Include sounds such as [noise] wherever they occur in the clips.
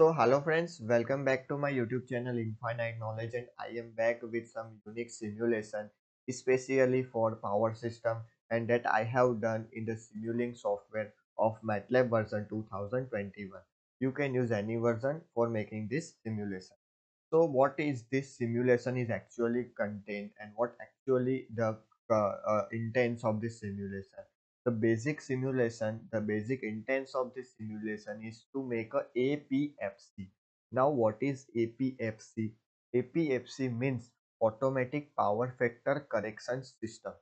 So hello friends, welcome back to my YouTube channel Infinite Knowledge and I am back with some unique simulation especially for power system and that I have done in the Simulink software of MATLAB version 2021. You can use any version for making this simulation. So what is this simulation is actually contained and what actually the uh, uh, intents of this simulation the basic simulation the basic intents of this simulation is to make a apfc now what is apfc apfc means automatic power factor correction system.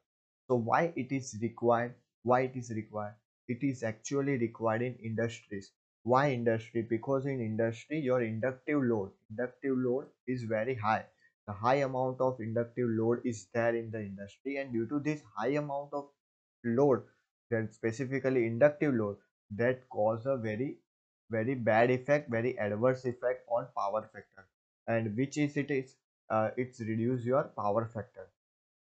So why it is required? Why it is required? It is actually required in industries. Why industry? Because in industry your inductive load inductive load is very high. The high amount of inductive load is there in the industry and due to this high amount of load that specifically inductive load that cause a very very bad effect very adverse effect on power factor and which is it is uh, it's reduce your power factor.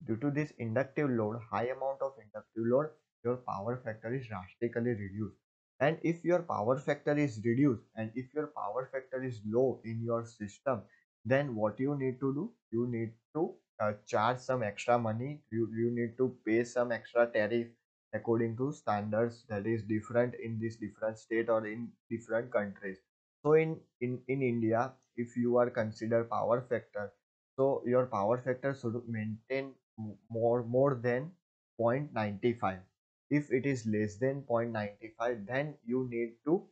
Due to this inductive load high amount of inductive load your power factor is drastically reduced. And if your power factor is reduced and if your power factor is low in your system then what you need to do? You need to uh, charge some extra money. You, you need to pay some extra tariff according to standards that is different in this different state or in different countries. So in in in india if you are consider power factor so your power factor should maintain more more than 0.95 if it is less than 0.95 then you need to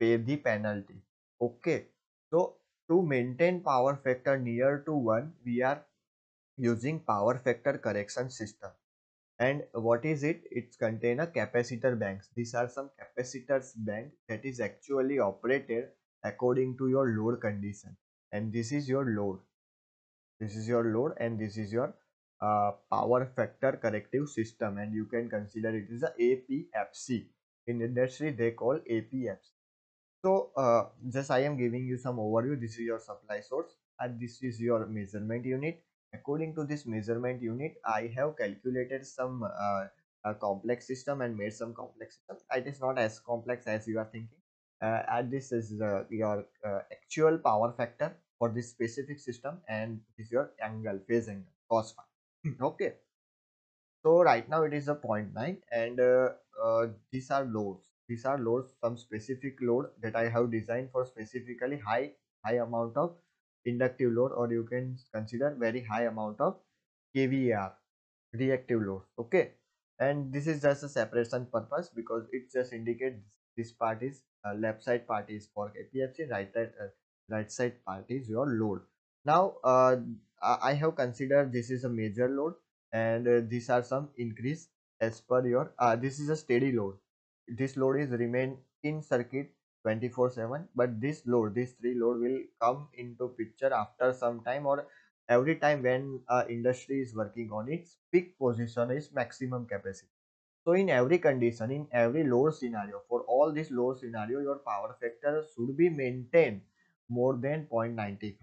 pay the penalty. Okay. So to maintain power factor near to 1 we are using power factor correction system and what is it? It's contain a capacitor banks. These are some capacitors bank that is actually operated according to your load condition. And this is your load. This is your load and this is your uh, power factor corrective system. And you can consider it is a apfc in industry they call apfc so uh, just i am giving you some overview. This is your supply source and this is your measurement unit according to this measurement unit i have calculated some uh, complex system and made some complex system. It is not as complex as you are thinking. Uh, and this is uh, your uh, actual power factor for this specific system and this is your angle phase angle cos phi. Okay. So right now it is a 0.9 and uh, uh, these are loads. These are loads some specific load that i have designed for specifically high high amount of inductive load or you can consider very high amount of kvar reactive load okay? And this is just a separation purpose because it just indicates this part is uh, left side part is for apfc right side uh, right side part is your load. Now uh, i have considered this is a major load and uh, these are some increase as per your uh, this is a steady load. This load is remain in circuit 24 7 but this load this three load will come into picture after some time or every time when uh, industry is working on its peak position is maximum capacity. So in every condition in every load scenario for all this load scenario your power factor should be maintained more than 0.95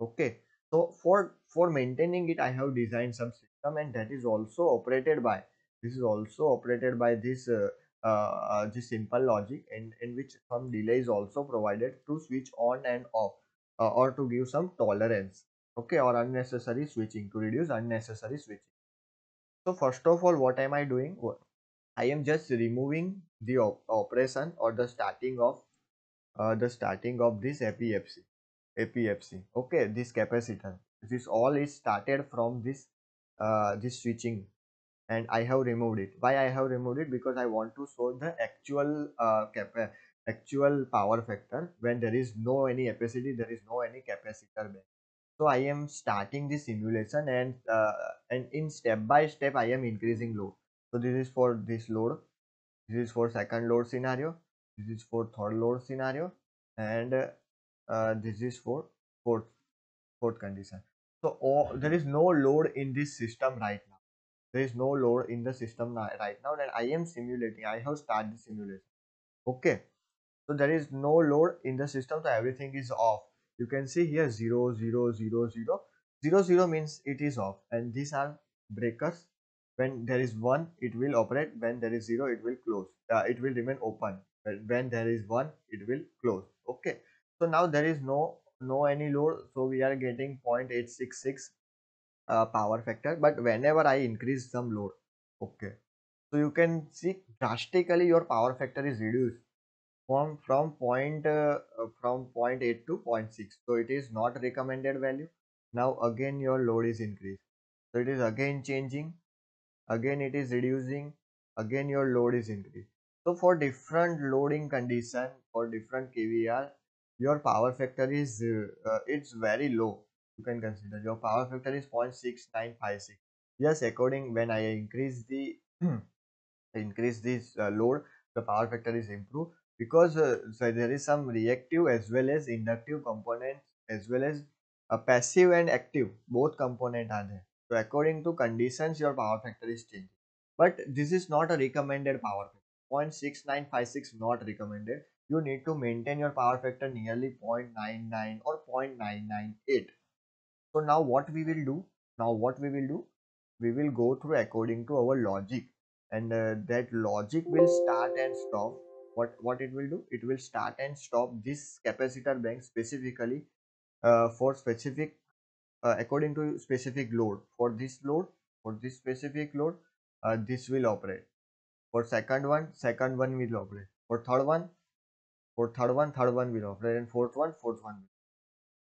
okay? So for for maintaining it i have designed some system and that is also operated by this is also operated by this uh, uh, this simple logic in, in which some delay is also provided to switch on and off uh, or to give some tolerance okay or unnecessary switching to reduce unnecessary switching. So first of all what am i doing? I am just removing the op operation or the starting of uh, the starting of this apfc apfc okay this capacitor. This all is started from this uh, this switching and I have removed it. Why I have removed it? Because I want to show the actual uh, cap actual power factor when there is no any capacity, there is no any capacitor bank. So I am starting the simulation and uh, and in step by step I am increasing load. So this is for this load, this is for second load scenario, this is for third load scenario, and uh, this is for fourth fourth condition. So oh, there is no load in this system right now there is no load in the system right now that I am simulating. I have started the simulation. Okay. So there is no load in the system. So everything is off. You can see here 0, 0, 0, 0. 0, 0 means it is off. And these are breakers. When there is 1, it will operate. When there is 0, it will close. Uh, it will remain open. When there is 1, it will close. Okay. so now there is no no any load so we are getting 0.866 uh, power factor but whenever i increase some load okay. So you can see drastically your power factor is reduced from from point uh, uh, from point 0.8 to 0.6 so it is not recommended value. Now again your load is increased. So it is again changing again it is reducing again your load is increased. So for different loading condition for different kvar your power factor is uh, uh, it's very low you can consider. Your power factor is 0.6956 yes according when i increase the [clears throat] increase this uh, load the power factor is improved because uh, so there is some reactive as well as inductive components as well as a passive and active. Both component are there. So according to conditions your power factor is changing. But this is not a recommended power factor. 0.6956 not recommended. You need to maintain your power factor nearly 0.99 or 0.998 so now what we will do? Now what we will do? We will go through according to our logic. And uh, that logic will start and stop. What what it will do? It will start and stop this capacitor bank specifically uh, for specific uh, according to specific load. For this load for this specific load uh, this will operate. For second one second one will operate. For third one for third one third one will operate. And fourth one fourth one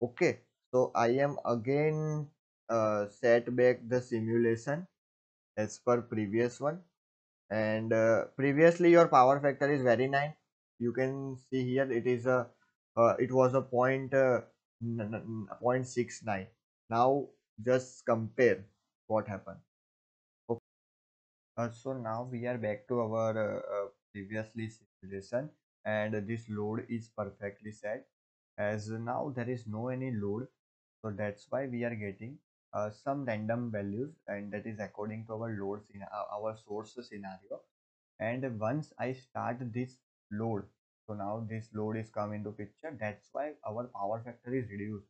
okay so i am again uh, set back the simulation as per previous one. And uh, previously your power factor is very nice you can see here it is a uh, it was a point uh, 0.69 now just compare what happened. Okay. Uh, so now we are back to our uh, uh, previously simulation. And this load is perfectly set. As now there is no any load so that's why we are getting uh, some random values and that is according to our load in our source scenario. And once i start this load so now this load is come into picture that's why our power factor is reduced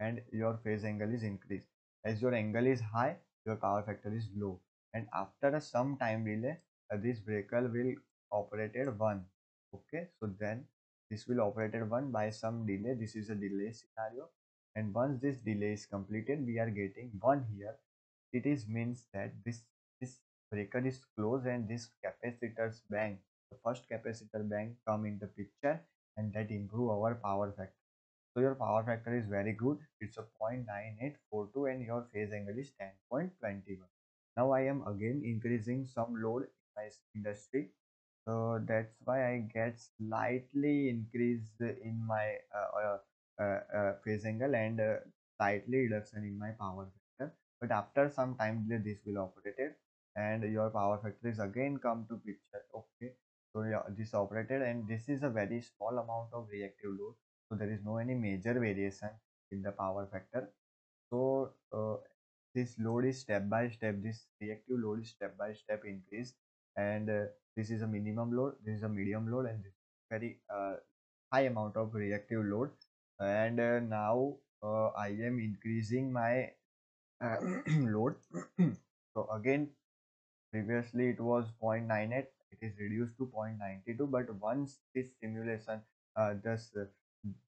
and your phase angle is increased. As your angle is high your power factor is low. And after some time delay uh, this breaker will operated one okay? So then this will operated one by some delay. This is a delay scenario and once this delay is completed we are getting one here. It is means that this this breaker is closed and this capacitors bank the first capacitor bank come in the picture and that improve our power factor. So your power factor is very good. It's a 0.9842 and your phase angle is 10.21 now i am again increasing some load in my industry. So that's why i get slightly increase in my uh, uh, phase angle and uh, slightly reduction in my power factor. But after some time this will operated and your power factor is again come to picture. Okay. So yeah this operated and this is a very small amount of reactive load. So there is no any major variation in the power factor. So uh, this load is step by step this reactive load is step by step increase and uh, this is a minimum load this is a medium load and very uh, high amount of reactive load and uh, now uh, I am increasing my uh, [clears throat] load. So again previously it was 0.98 it is reduced to 0.92 but once this simulation uh, this uh,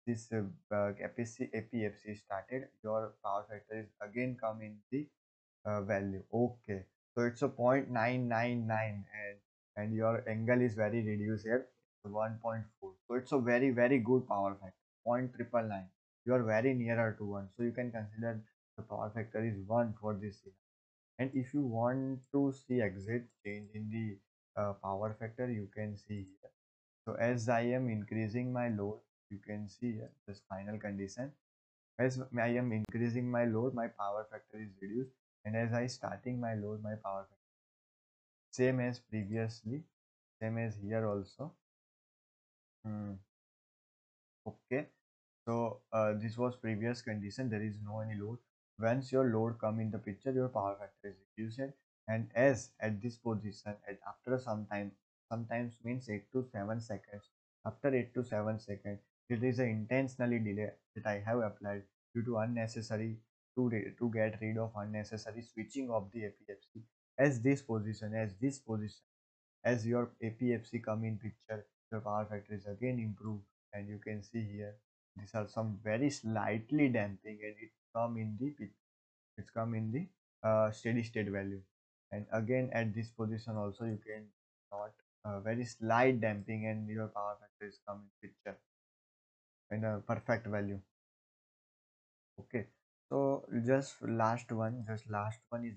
this uh, APC, APFC started your power factor is again come in the value. Okay. So it's a 0.999 and and your angle is very reduced here 1.4 so it's a very very good power factor 0.999 you are very nearer to 1 so you can consider the power factor is 1 for this year. And if you want to see exact change in the uh, power factor you can see here. So as i am increasing my load you can see here this final condition. As i am increasing my load my power factor is reduced. And as i starting my load my power factor same as previously same as here also. Hmm. okay so uh, this was previous condition there is no any load. Once your load come in the picture your power factor is reduced and as at this position at after some time sometimes means 8 to 7 seconds. After 8 to 7 seconds it is an intentionally delay that i have applied due to unnecessary to, to get rid of unnecessary switching of the apfc as this position as this position as your apfc come in picture your power factor is again improved and you can see here these are some very slightly damping and it come in the it's come in the uh, steady state value. And again at this position also you can not uh, very slight damping and your power factor is come in picture. In a perfect value. Okay so just last one just last one is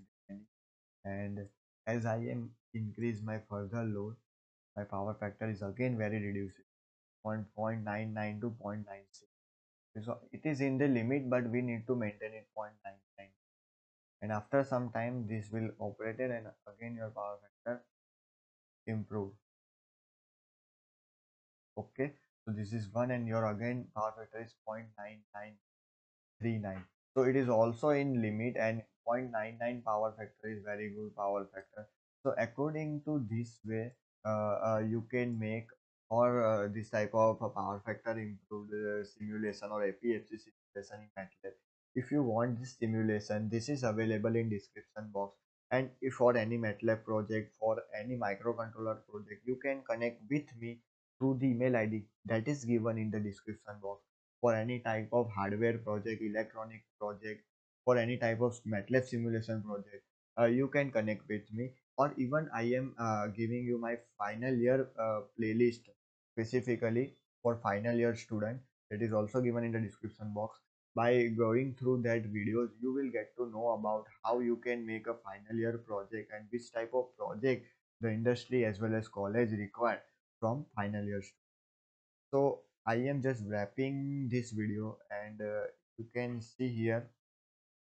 and as i am increase my further load my power factor is again very reduced. 0.99 to 0.96 so it is in the limit but we need to maintain it 0.99 and after some time this will operate it and again your power factor improve. Okay so this is one and your again power factor is 0.9939 so it is also in limit and 0.99 power factor is very good power factor. So according to this way uh, uh, you can make or uh, this type of a power factor improved uh, simulation or APFC simulation in MATLAB if you want this simulation this is available in description box. And if for any MATLAB project for any microcontroller project you can connect with me through the email id that is given in the description box. For any type of hardware project, electronic project, for any type of MATLAB simulation project, uh, you can connect with me. Or even I am uh, giving you my final year uh, playlist specifically for final year student. That is also given in the description box. By going through that videos, you will get to know about how you can make a final year project and which type of project the industry as well as college require from final year so I am just wrapping this video and uh, you can see here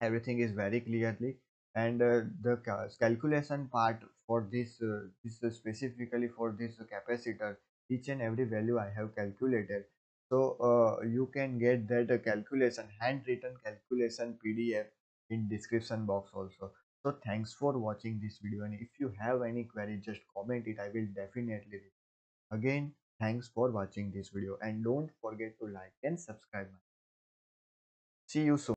everything is very clearly and uh, the calculation part for this uh, this is specifically for this capacitor each and every value I have calculated so uh, you can get that uh, calculation handwritten calculation PDF in description box also so thanks for watching this video and if you have any query just comment it I will definitely Again, thanks for watching this video and don't forget to like and subscribe. See you soon.